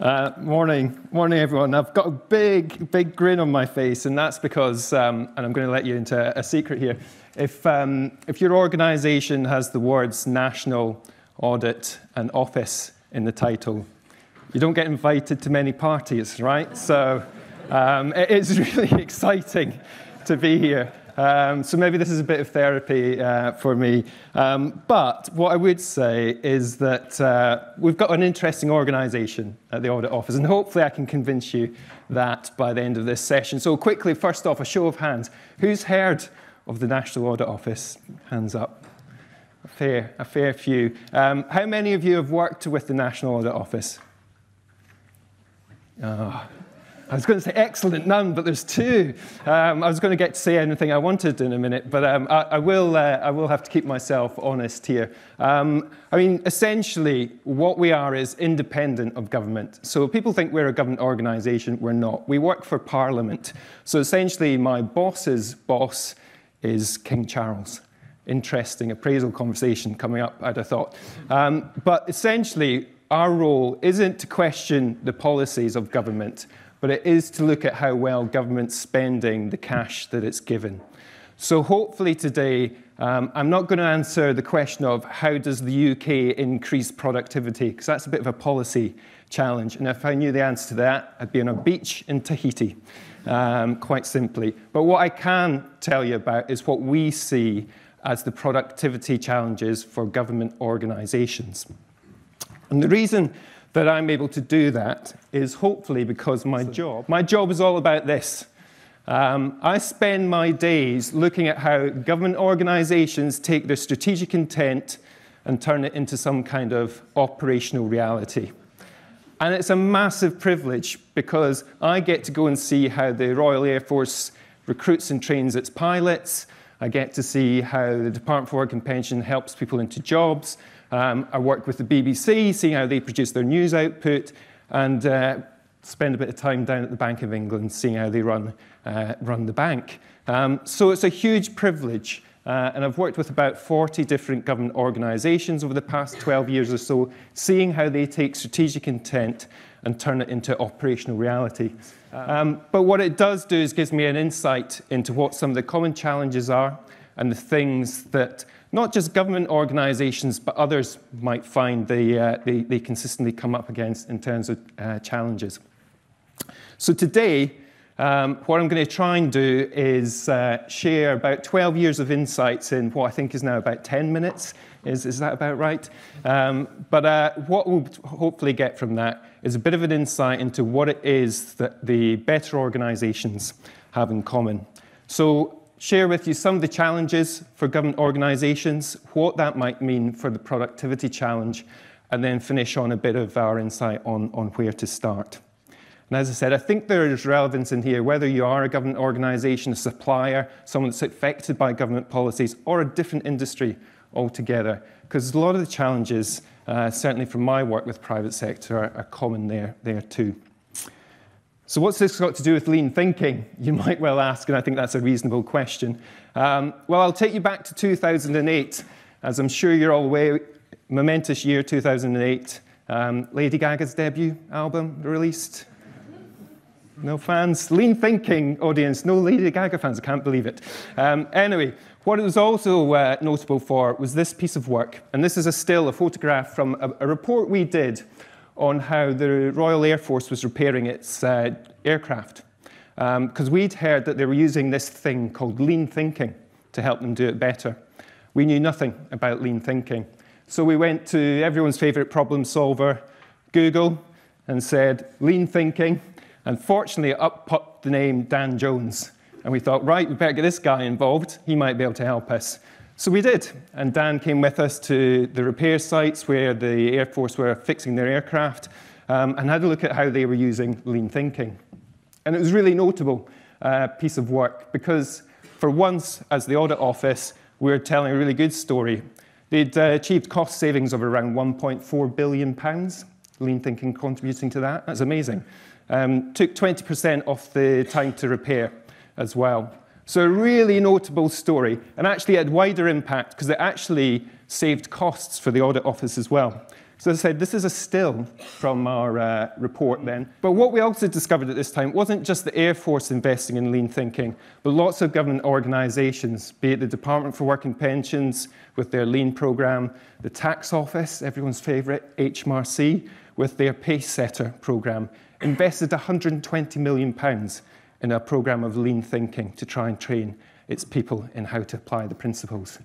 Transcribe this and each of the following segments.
Uh, morning, morning, everyone. I've got a big, big grin on my face, and that's because, um, and I'm going to let you into a secret here. If, um, if your organisation has the words National Audit and Office in the title, you don't get invited to many parties, right? So um, it is really exciting to be here. Um, so maybe this is a bit of therapy uh, for me. Um, but what I would say is that uh, we've got an interesting organisation at the Audit Office, and hopefully I can convince you that by the end of this session. So quickly, first off, a show of hands. Who's heard of the National Audit Office? Hands up. A fair, a fair few. Um, how many of you have worked with the National Audit Office? Oh, I was going to say excellent, none, but there's two. Um, I was going to get to say anything I wanted in a minute, but um, I, I, will, uh, I will have to keep myself honest here. Um, I mean, essentially, what we are is independent of government. So people think we're a government organisation. We're not. We work for Parliament. So essentially, my boss's boss is King Charles. Interesting appraisal conversation coming up, I'd have thought. Um, but essentially, our role isn't to question the policies of government but it is to look at how well government's spending the cash that it's given. So hopefully today, um, I'm not going to answer the question of how does the UK increase productivity, because that's a bit of a policy challenge. And if I knew the answer to that, I'd be on a beach in Tahiti, um, quite simply. But what I can tell you about is what we see as the productivity challenges for government organisations. And the reason that I'm able to do that is hopefully because my job, my job is all about this. Um, I spend my days looking at how government organizations take their strategic intent and turn it into some kind of operational reality. And it's a massive privilege because I get to go and see how the Royal Air Force recruits and trains its pilots. I get to see how the Department for Work and Pension helps people into jobs. Um, I work with the BBC, seeing how they produce their news output, and uh, spend a bit of time down at the Bank of England, seeing how they run, uh, run the bank. Um, so it's a huge privilege. Uh, and I've worked with about 40 different government organisations over the past 12 years or so, seeing how they take strategic intent and turn it into operational reality. Um, but what it does do is gives me an insight into what some of the common challenges are and the things that not just government organisations, but others might find they, uh, they, they, consistently come up against in terms of uh, challenges. So today, um, what I'm going to try and do is uh, share about 12 years of insights in what I think is now about 10 minutes. Is, is that about right? Um, but uh, what we'll hopefully get from that is a bit of an insight into what it is that the better organisations have in common. So share with you some of the challenges for government organisations, what that might mean for the productivity challenge, and then finish on a bit of our insight on, on where to start. And as I said, I think there is relevance in here, whether you are a government organisation, a supplier, someone that's affected by government policies, or a different industry altogether, because a lot of the challenges, uh, certainly from my work with private sector, are, are common there, there too. So what's this got to do with lean thinking? You might well ask, and I think that's a reasonable question. Um, well, I'll take you back to 2008. As I'm sure you're all aware, momentous year 2008. Um, Lady Gaga's debut album released. No fans? Lean thinking audience, no Lady Gaga fans, I can't believe it. Um, anyway, what it was also uh, notable for was this piece of work. And this is a still, a photograph from a, a report we did on how the Royal Air Force was repairing its uh, aircraft. Because um, we'd heard that they were using this thing called lean thinking to help them do it better. We knew nothing about lean thinking. So we went to everyone's favorite problem solver, Google, and said, lean thinking. And fortunately, up popped the name Dan Jones. And we thought, right, we better get this guy involved. He might be able to help us. So we did, and Dan came with us to the repair sites where the Air Force were fixing their aircraft um, and had a look at how they were using lean thinking. And it was really notable uh, piece of work because for once, as the audit office, we were telling a really good story. They'd uh, achieved cost savings of around 1.4 billion pounds, lean thinking contributing to that. That's amazing. Um, took 20% off the time to repair as well. So a really notable story, and actually had wider impact because it actually saved costs for the audit office as well. So as I said, this is a still from our uh, report then. But what we also discovered at this time wasn't just the Air Force investing in lean thinking, but lots of government organisations, be it the Department for Work and Pensions with their lean programme, the Tax Office, everyone's favourite, HMRC, with their pace setter programme, invested £120 million in a programme of lean thinking to try and train its people in how to apply the principles.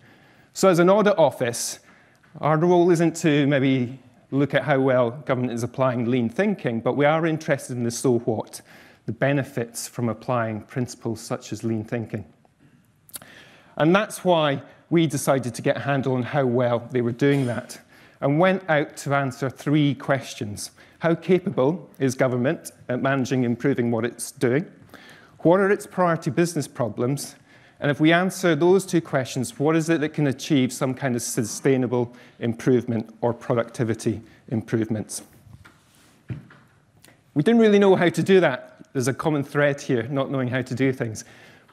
So as an audit office, our role isn't to maybe look at how well government is applying lean thinking, but we are interested in the so what, the benefits from applying principles such as lean thinking. And that's why we decided to get a handle on how well they were doing that and went out to answer three questions. How capable is government at managing improving what it's doing? What are its priority business problems? And if we answer those two questions, what is it that can achieve some kind of sustainable improvement or productivity improvements? We didn't really know how to do that. There's a common thread here, not knowing how to do things.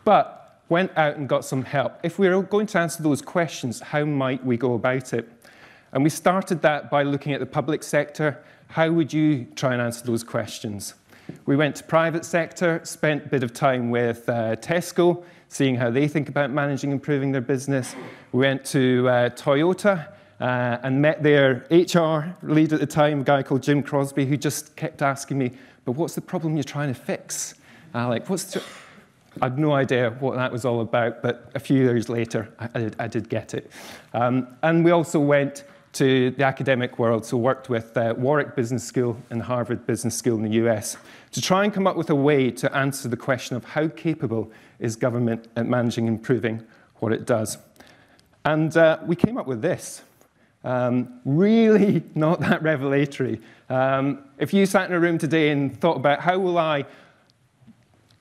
But went out and got some help. If we we're going to answer those questions, how might we go about it? And we started that by looking at the public sector. How would you try and answer those questions? We went to private sector, spent a bit of time with uh, Tesco, seeing how they think about managing, and improving their business. We went to uh, Toyota uh, and met their HR lead at the time, a guy called Jim Crosby, who just kept asking me, but what's the problem you're trying to fix? Alec, what's the... I had no idea what that was all about, but a few years later, I, I, did, I did, get it. Um, and we also went to the academic world, so worked with uh, Warwick Business School and Harvard Business School in the US to try and come up with a way to answer the question of how capable is government at managing and improving what it does. And uh, we came up with this. Um, really not that revelatory. Um, if you sat in a room today and thought about how will I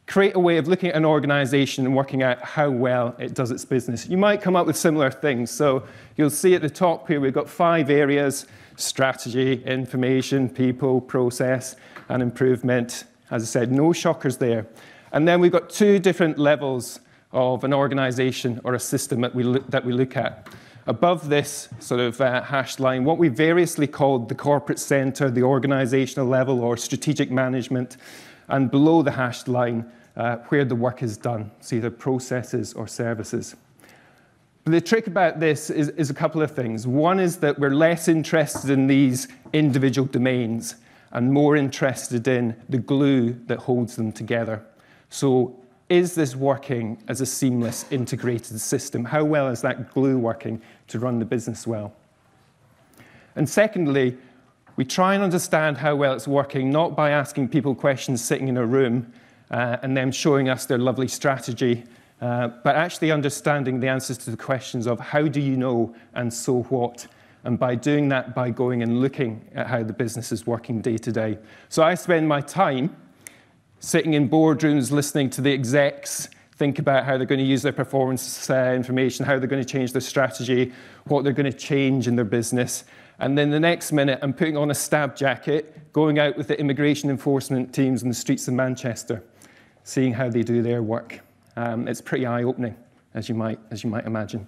create a way of looking at an organization and working out how well it does its business, you might come up with similar things. So you'll see at the top here we've got five areas strategy, information, people, process, and improvement. As I said, no shockers there. And then we've got two different levels of an organization or a system that we look, that we look at. Above this sort of uh, hashed line, what we variously called the corporate center, the organizational level, or strategic management, and below the hashed line, uh, where the work is done, so either processes or services. But the trick about this is, is a couple of things. One is that we're less interested in these individual domains and more interested in the glue that holds them together. So is this working as a seamless integrated system? How well is that glue working to run the business well? And secondly, we try and understand how well it's working not by asking people questions sitting in a room uh, and them showing us their lovely strategy, uh, but actually understanding the answers to the questions of how do you know and so what. And by doing that, by going and looking at how the business is working day to day. So I spend my time sitting in boardrooms listening to the execs think about how they're going to use their performance uh, information, how they're going to change their strategy, what they're going to change in their business. And then the next minute, I'm putting on a stab jacket, going out with the immigration enforcement teams in the streets of Manchester, seeing how they do their work. Um, it's pretty eye-opening, as you might, as you might imagine.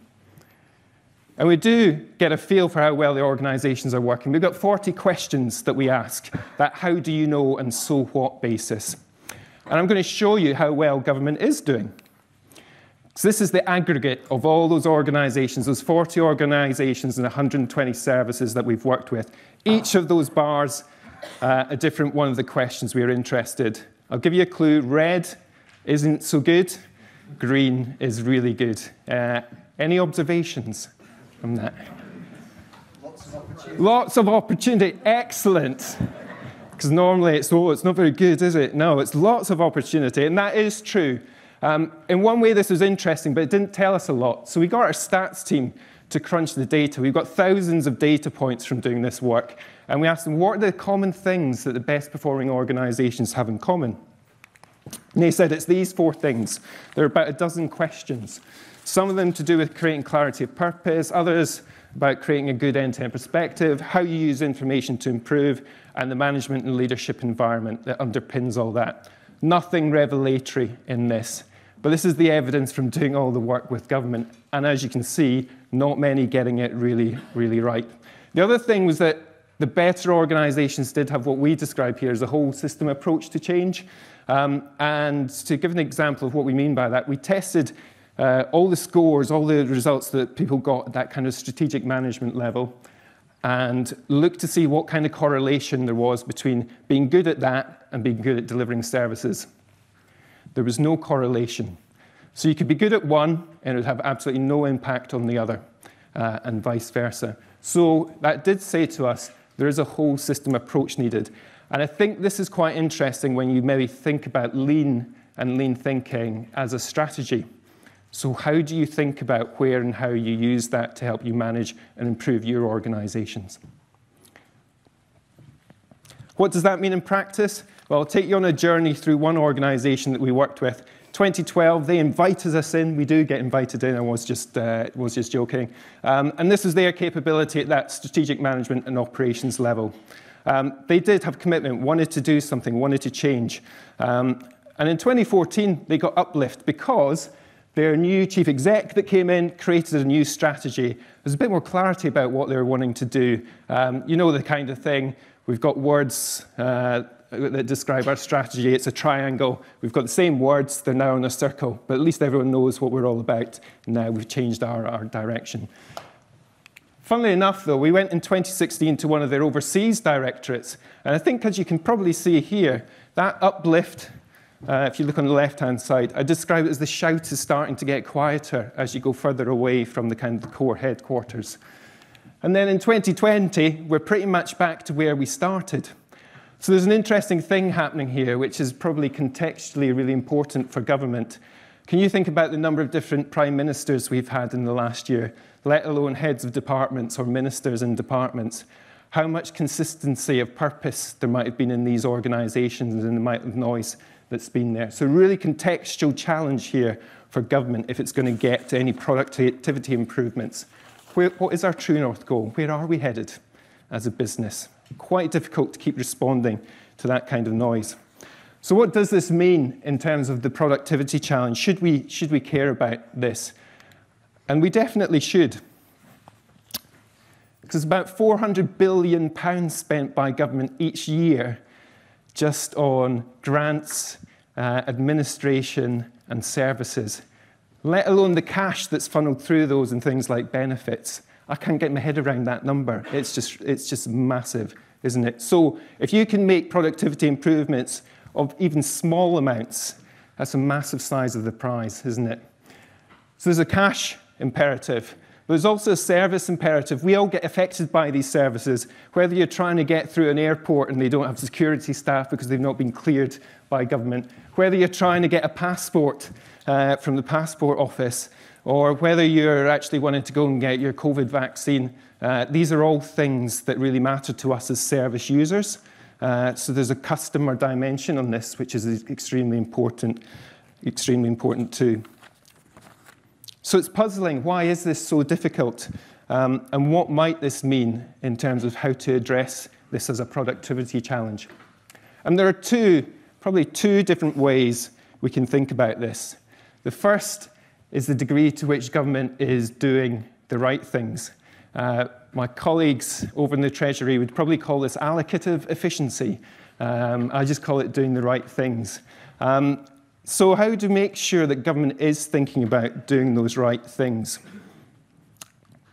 And we do get a feel for how well the organizations are working. We've got 40 questions that we ask, that how do you know and so what basis. And I'm going to show you how well government is doing. So this is the aggregate of all those organizations, those 40 organizations and 120 services that we've worked with. Each of those bars, uh, a different one of the questions we are interested. I'll give you a clue. Red isn't so good. Green is really good. Uh, any observations from that? Lots of opportunity. Lots of opportunity. Excellent. Because normally it's, oh, it's not very good, is it? No, it's lots of opportunity, and that is true. Um, in one way, this was interesting, but it didn't tell us a lot. So we got our stats team to crunch the data. We've got thousands of data points from doing this work, and we asked them, what are the common things that the best performing organizations have in common? And they said it's these four things. There are about a dozen questions. Some of them to do with creating clarity of purpose, others about creating a good end-to-end perspective, how you use information to improve, and the management and leadership environment that underpins all that. Nothing revelatory in this. But this is the evidence from doing all the work with government. And as you can see, not many getting it really, really right. The other thing was that The better organizations did have what we describe here as a whole system approach to change. Um, and to give an example of what we mean by that, we tested uh, all the scores, all the results that people got at that kind of strategic management level, and looked to see what kind of correlation there was between being good at that and being good at delivering services. There was no correlation. So you could be good at one and it would have absolutely no impact on the other, uh, and vice versa. So that did say to us there is a whole system approach needed. And I think this is quite interesting when you maybe think about lean and lean thinking as a strategy. So, how do you think about where and how you use that to help you manage and improve your organizations? What does that mean in practice? Well, I'll take you on a journey through one organization that we worked with. 2012, they invited us in. We do get invited in. I was just, uh, was just joking. Um, and this was their capability at that strategic management and operations level. Um, they did have commitment, wanted to do something, wanted to change. Um, and in 2014, they got uplift because their new chief exec that came in created a new strategy. There's a bit more clarity about what they were wanting to do. Um, you know the kind of thing. We've got words uh, that describe our strategy. It's a triangle. We've got the same words. They're now in a circle. But at least everyone knows what we're all about. Now we've changed our, our direction. Funnily enough, though, we went in 2016 to one of their overseas directorates. And I think, as you can probably see here, that uplift uh, if you look on the left-hand side, I describe it as the shout is starting to get quieter as you go further away from the kind of core headquarters. And then in 2020, we're pretty much back to where we started. So there's an interesting thing happening here, which is probably contextually really important for government. Can you think about the number of different prime ministers we've had in the last year, let alone heads of departments or ministers in departments? How much consistency of purpose there might have been in these organizations and the amount of noise that's been there. So, really contextual challenge here for government if it's going to get to any productivity improvements. Where, what is our true north goal? Where are we headed as a business? Quite difficult to keep responding to that kind of noise. So, what does this mean in terms of the productivity challenge? Should we, should we care about this? And we definitely should. Because about 400 billion pounds spent by government each year just on grants, uh, administration, and services, let alone the cash that's funneled through those and things like benefits. I can't get my head around that number. It's just, it's just massive, isn't it? So if you can make productivity improvements of even small amounts, that's a massive size of the prize, isn't it? So there's a cash imperative. But there's also a service imperative. We all get affected by these services, whether you're trying to get through an airport and they don't have security staff because they've not been cleared by government, whether you're trying to get a passport uh, from the passport office, or whether you're actually wanting to go and get your COVID vaccine. Uh, these are all things that really matter to us as service users. Uh, so there's a customer dimension on this, which is extremely important, extremely important too. So it's puzzling. Why is this so difficult? Um, and what might this mean in terms of how to address this as a productivity challenge? And there are two, probably two different ways we can think about this. The first is the degree to which government is doing the right things. Uh, my colleagues over in the Treasury would probably call this allocative efficiency. Um, I just call it doing the right things. Um, so, how to make sure that government is thinking about doing those right things?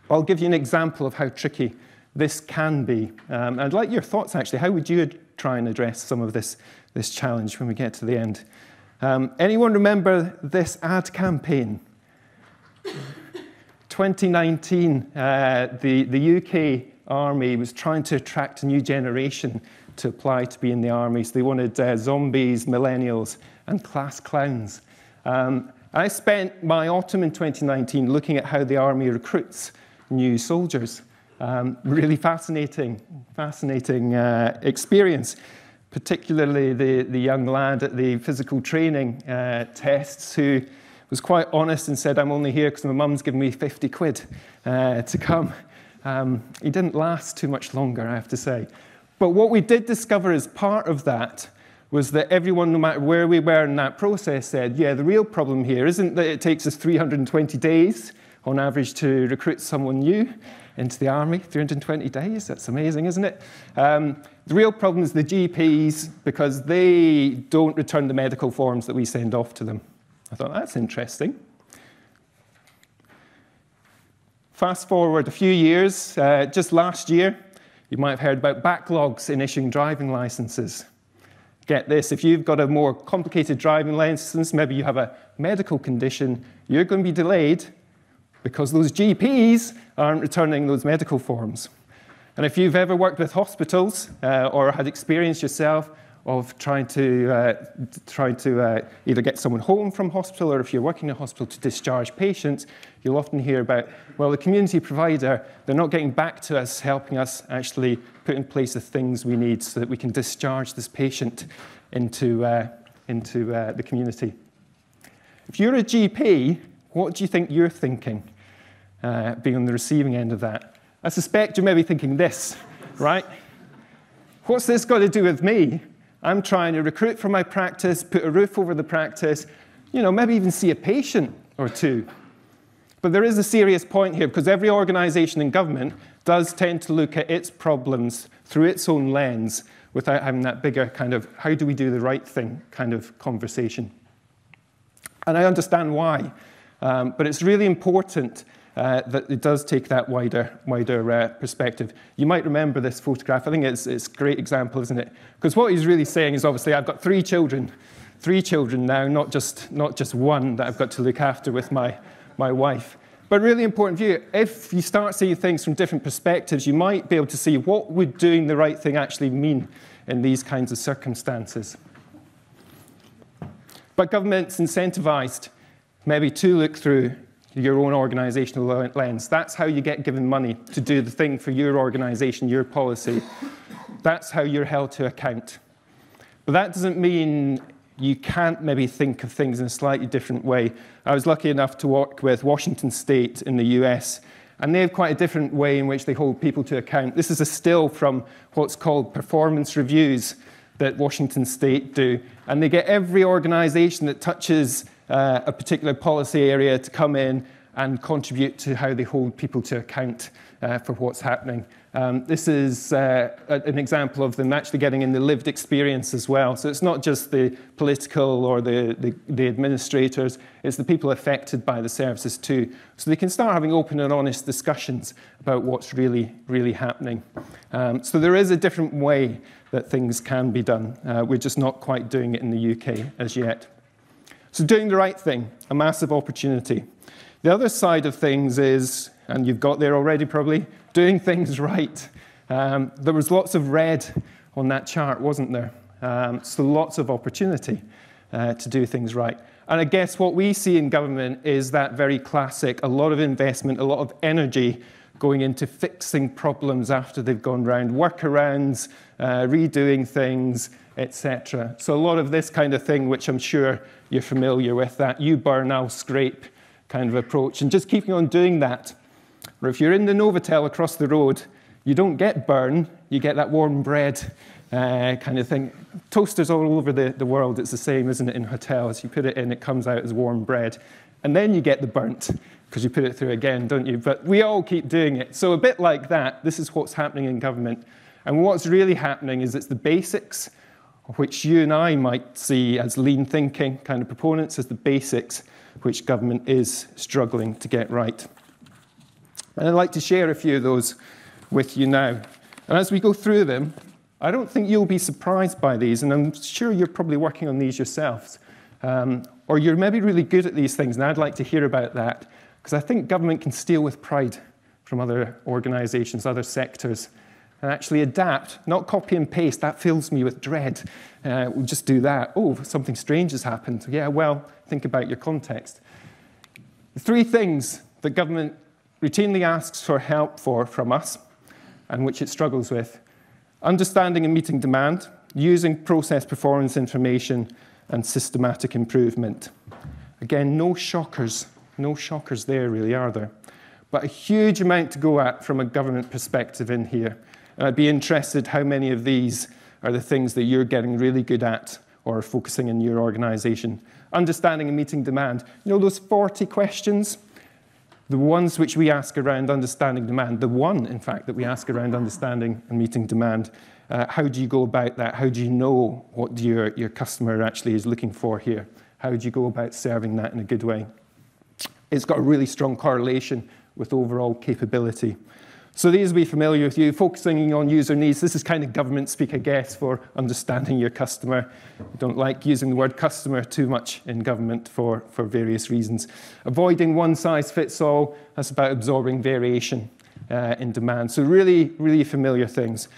I'll give you an example of how tricky this can be. Um, I'd like your thoughts actually. How would you try and address some of this, this challenge when we get to the end? Um, anyone remember this ad campaign? 2019, uh, the, the UK Army was trying to attract a new generation to apply to be in the army. So they wanted uh, zombies, millennials, and class clowns. Um, I spent my autumn in 2019 looking at how the army recruits new soldiers. Um, really fascinating, fascinating uh, experience, particularly the, the young lad at the physical training uh, tests who was quite honest and said, I'm only here because my mum's given me 50 quid uh, to come. Um, he didn't last too much longer, I have to say. But what we did discover as part of that was that everyone, no matter where we were in that process, said, yeah, the real problem here isn't that it takes us 320 days on average to recruit someone new into the army, 320 days. That's amazing, isn't it? Um, the real problem is the GPs because they don't return the medical forms that we send off to them. I thought that's interesting. Fast forward a few years, uh, just last year, you might have heard about backlogs in issuing driving licenses. Get this if you've got a more complicated driving license, maybe you have a medical condition, you're going to be delayed because those GPs aren't returning those medical forms. And if you've ever worked with hospitals uh, or had experience yourself of trying to, uh, trying to uh, either get someone home from hospital or if you're working in a hospital to discharge patients, you'll often hear about, well, the community provider, they're not getting back to us, helping us actually put in place the things we need so that we can discharge this patient into, uh, into uh, the community. If you're a GP, what do you think you're thinking, uh, being on the receiving end of that? I suspect you may be thinking this, right? What's this got to do with me? I'm trying to recruit for my practice, put a roof over the practice, you know, maybe even see a patient or two. But there is a serious point here because every organization in government does tend to look at its problems through its own lens without having that bigger kind of how do we do the right thing kind of conversation. And I understand why. Um, but it's really important uh, that it does take that wider, wider uh, perspective. You might remember this photograph. I think it's, it's a great example, isn't it? Because what he's really saying is obviously, I've got three children, three children now, not just, not just one that I've got to look after with my, my wife. But really important view, if you start seeing things from different perspectives, you might be able to see what would doing the right thing actually mean in these kinds of circumstances. But government's incentivized maybe to look through your own organizational lens. That's how you get given money to do the thing for your organization, your policy. That's how you're held to account. But that doesn't mean you can't maybe think of things in a slightly different way. I was lucky enough to work with Washington State in the US, and they have quite a different way in which they hold people to account. This is a still from what's called performance reviews that Washington State do, and they get every organization that touches uh, a particular policy area to come in and contribute to how they hold people to account uh, for what's happening. Um, this is uh, an example of them actually getting in the lived experience as well. So it's not just the political or the, the, the, administrators, it's the people affected by the services too. So they can start having open and honest discussions about what's really, really happening. Um, so there is a different way that things can be done. Uh, we're just not quite doing it in the UK as yet. So, doing the right thing, a massive opportunity. The other side of things is, and you've got there already probably, doing things right. Um, there was lots of red on that chart, wasn't there? Um, so, lots of opportunity uh, to do things right. And I guess what we see in government is that very classic a lot of investment, a lot of energy going into fixing problems after they've gone round, workarounds, uh, redoing things, etc. So, a lot of this kind of thing, which I'm sure you're familiar with that you burn, I'll scrape kind of approach. And just keeping on doing that. Or if you're in the Novotel across the road, you don't get burn, you get that warm bread uh, kind of thing. Toasters all over the, the world, it's the same, isn't it, in hotels? You put it in, it comes out as warm bread. And then you get the burnt, because you put it through again, don't you? But we all keep doing it. So, a bit like that, this is what's happening in government. And what's really happening is it's the basics which you and I might see as lean thinking kind of proponents as the basics which government is struggling to get right. And I'd like to share a few of those with you now. And as we go through them, I don't think you'll be surprised by these, and I'm sure you're probably working on these yourselves. Um, or you're maybe really good at these things, and I'd like to hear about that, because I think government can steal with pride from other organizations, other sectors, and actually adapt, not copy and paste. That fills me with dread. Uh, we'll just do that. Oh, something strange has happened. Yeah, well, think about your context. The three things that government routinely asks for help for from us and which it struggles with understanding and meeting demand, using process performance information, and systematic improvement. Again, no shockers. No shockers there, really, are there? But a huge amount to go at from a government perspective in here. And I'd be interested how many of these are the things that you're getting really good at or focusing in your organization. Understanding and meeting demand. You know those 40 questions? the ones which we ask around understanding demand, the one, in fact, that we ask around understanding and meeting demand, uh, how do you go about that? How do you know what your, your customer actually is looking for here? How do you go about serving that in a good way? It's got a really strong correlation with overall capability. So these will be familiar with you. Focusing on user needs. This is kind of government speak, I guess, for understanding your customer. We don't like using the word customer too much in government for, for various reasons. Avoiding one size fits all. That's about absorbing variation uh, in demand. So really, really familiar things.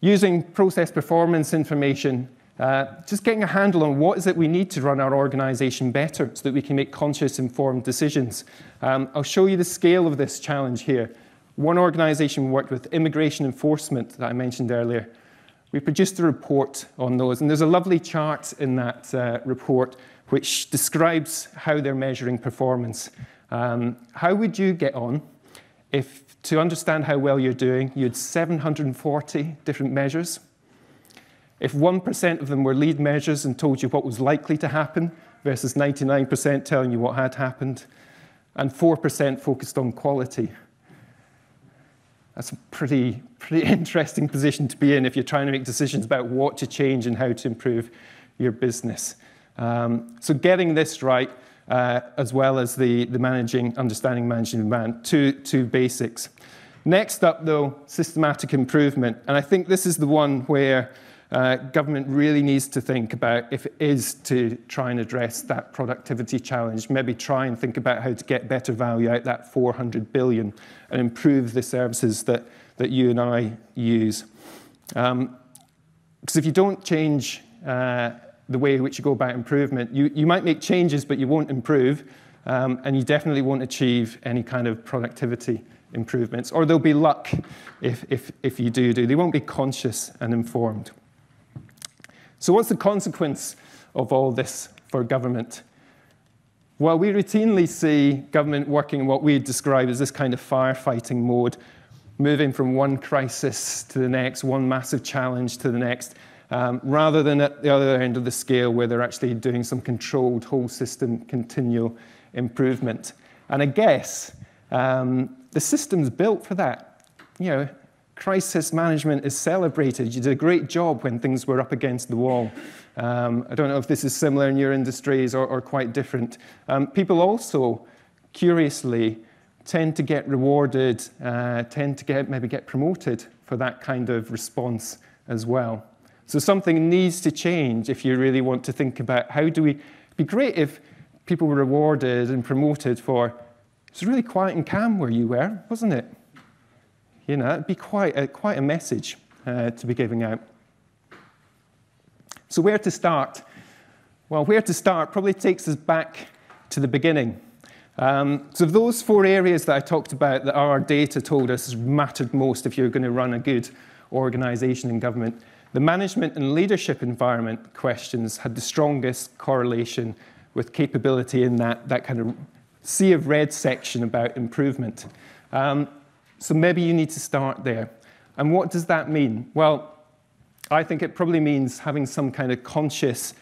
Using process performance information uh, just getting a handle on what is it we need to run our organization better so that we can make conscious, informed decisions. Um, I'll show you the scale of this challenge here. One organization worked with immigration enforcement that I mentioned earlier. We produced a report on those, and there's a lovely chart in that uh, report which describes how they're measuring performance. Um, how would you get on if, to understand how well you're doing, you had 740 different measures? If 1% of them were lead measures and told you what was likely to happen versus 99% telling you what had happened, and 4% focused on quality. That's a pretty, pretty interesting position to be in if you're trying to make decisions about what to change and how to improve your business. Um, so getting this right, uh, as well as the, the managing, understanding managing demand, two, two basics. Next up, though, systematic improvement. And I think this is the one where uh, government really needs to think about if it is to try and address that productivity challenge, maybe try and think about how to get better value out that 400 billion and improve the services that, that you and I use. Um, because if you don't change uh, the way in which you go about improvement, you, you might make changes, but you won't improve, um, and you definitely won't achieve any kind of productivity improvements, or there'll be luck if, if, if you do do. They won't be conscious and informed. So, what's the consequence of all this for government? Well, we routinely see government working in what we describe as this kind of firefighting mode, moving from one crisis to the next, one massive challenge to the next, um, rather than at the other end of the scale where they're actually doing some controlled whole system continual improvement. And I guess um, the system's built for that. You know, crisis management is celebrated. You did a great job when things were up against the wall. Um, I don't know if this is similar in your industries or, or quite different. Um, people also, curiously, tend to get rewarded, uh, tend to get maybe get promoted for that kind of response as well. So something needs to change if you really want to think about how do we. It'd be great if people were rewarded and promoted for. It was really quiet and calm where you were, wasn't it? You know, it'd be quite a, quite a message uh, to be giving out. So, where to start? Well, where to start probably takes us back to the beginning. Um, so, those four areas that I talked about that our data told us mattered most if you're going to run a good organization in government, the management and leadership environment questions had the strongest correlation with capability in that, that kind of sea of red section about improvement. Um, so maybe you need to start there. And what does that mean? Well, I think it probably means having some kind of conscious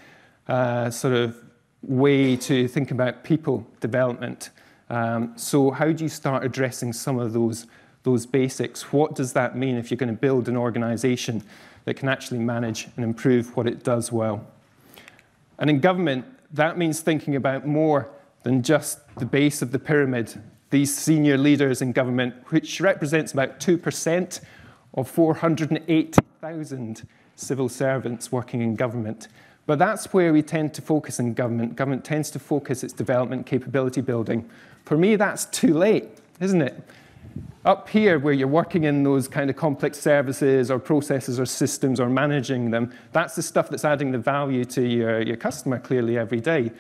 uh, sort of way to think about people development. Um, so, how do you start addressing some of those, those basics? What does that mean if you're going to build an organization that can actually manage and improve what it does well? And in government, that means thinking about more than just the base of the pyramid these senior leaders in government, which represents about 2% of 480,000 civil servants working in government. But that's where we tend to focus in government. Government tends to focus its development capability building. For me, that's too late, isn't it? Up here, where you're working in those kind of complex services or processes or systems or managing them, that's the stuff that's adding the value to your, your customer clearly every day.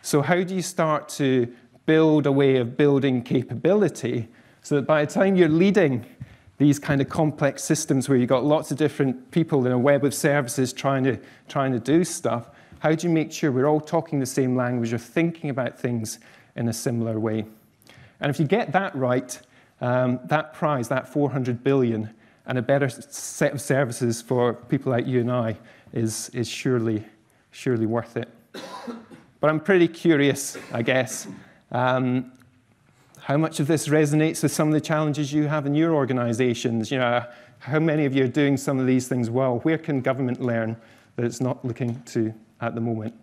So, how do you start to build a way of building capability so that by the time you're leading these kind of complex systems where you've got lots of different people in a web of services trying to, trying to do stuff, how do you make sure we're all talking the same language or thinking about things in a similar way? And if you get that right, um, that prize, that 400 billion, and a better set of services for people like you and I is, is surely, surely worth it. But I'm pretty curious, I guess, um, how much of this resonates with some of the challenges you have in your organisations? You know, how many of you are doing some of these things well? Where can government learn that it's not looking to at the moment?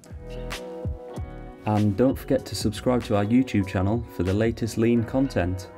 And don't forget to subscribe to our YouTube channel for the latest lean content.